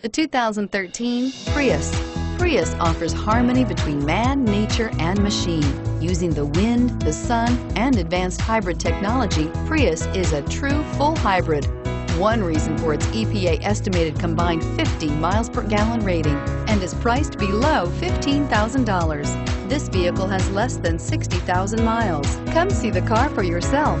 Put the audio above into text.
The 2013 Prius. Prius offers harmony between man, nature, and machine. Using the wind, the sun, and advanced hybrid technology, Prius is a true full hybrid. One reason for its EPA estimated combined 50 miles per gallon rating and is priced below $15,000. This vehicle has less than 60,000 miles. Come see the car for yourself.